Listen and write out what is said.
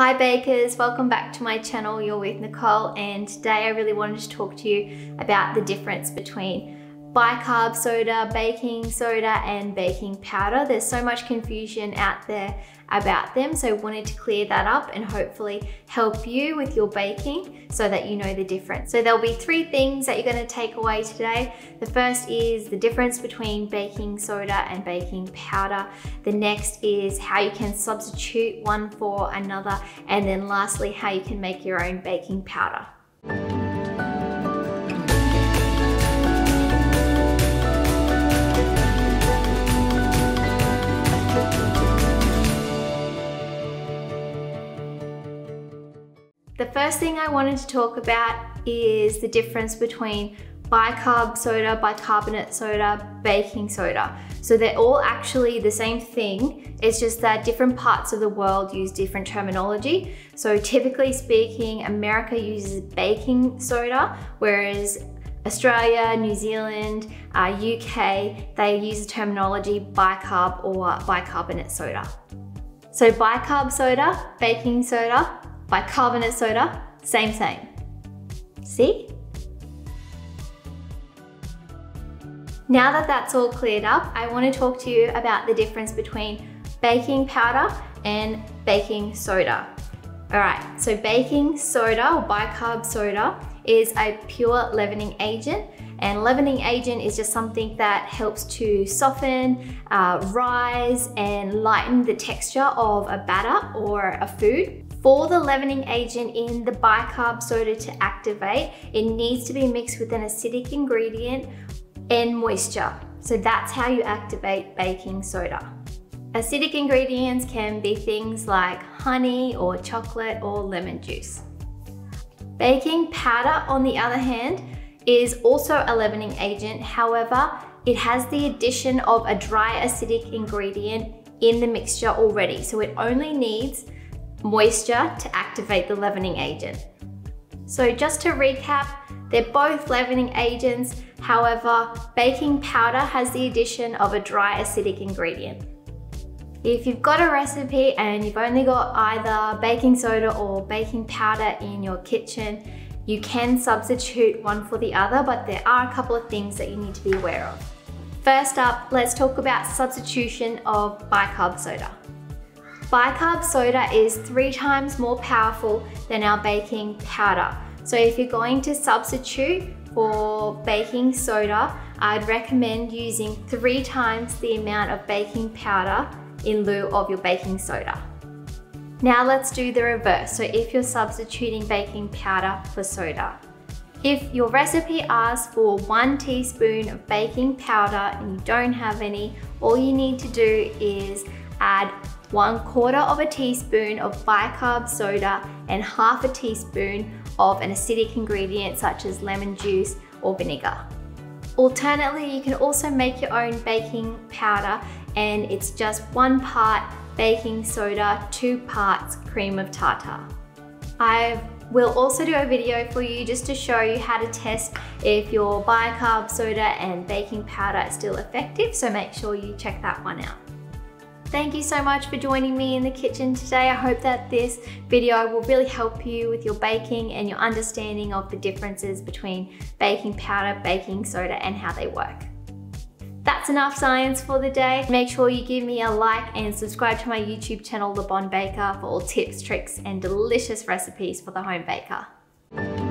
Hi bakers, welcome back to my channel. You're with Nicole and today I really wanted to talk to you about the difference between bicarb soda, baking soda and baking powder. There's so much confusion out there about them so I wanted to clear that up and hopefully help you with your baking so that you know the difference. So there'll be three things that you're going to take away today. The first is the difference between baking soda and baking powder. The next is how you can substitute one for another and then lastly how you can make your own baking powder. First thing I wanted to talk about is the difference between bicarb soda, bicarbonate soda, baking soda. So they're all actually the same thing, it's just that different parts of the world use different terminology. So typically speaking, America uses baking soda, whereas Australia, New Zealand, uh, UK, they use the terminology bicarb or bicarbonate soda. So bicarb soda, baking soda, bicarbonate soda, same, same. See? Now that that's all cleared up, I want to talk to you about the difference between baking powder and baking soda. All right, so baking soda or bicarb soda is a pure leavening agent and leavening agent is just something that helps to soften, uh, rise and lighten the texture of a batter or a food. For the leavening agent in the bicarb soda to activate, it needs to be mixed with an acidic ingredient and moisture. So that's how you activate baking soda. Acidic ingredients can be things like honey or chocolate or lemon juice. Baking powder, on the other hand, is also a leavening agent. However, it has the addition of a dry acidic ingredient in the mixture already. So it only needs moisture to activate the leavening agent. So just to recap, they're both leavening agents. However, baking powder has the addition of a dry acidic ingredient. If you've got a recipe and you've only got either baking soda or baking powder in your kitchen, you can substitute one for the other, but there are a couple of things that you need to be aware of. First up, let's talk about substitution of bicarb soda. Bicarb soda is three times more powerful than our baking powder. So if you're going to substitute for baking soda, I'd recommend using three times the amount of baking powder in lieu of your baking soda. Now let's do the reverse. So if you're substituting baking powder for soda, if your recipe asks for one teaspoon of baking powder and you don't have any, all you need to do is add one quarter of a teaspoon of bicarb soda and half a teaspoon of an acidic ingredient such as lemon juice or vinegar. Alternately, you can also make your own baking powder and it's just one part baking soda, two parts cream of tartar. I will also do a video for you just to show you how to test if your bicarb soda and baking powder is still effective, so make sure you check that one out. Thank you so much for joining me in the kitchen today. I hope that this video will really help you with your baking and your understanding of the differences between baking powder, baking soda, and how they work. That's enough science for the day. Make sure you give me a like and subscribe to my YouTube channel, Le Bon Baker, for all tips, tricks, and delicious recipes for the home baker.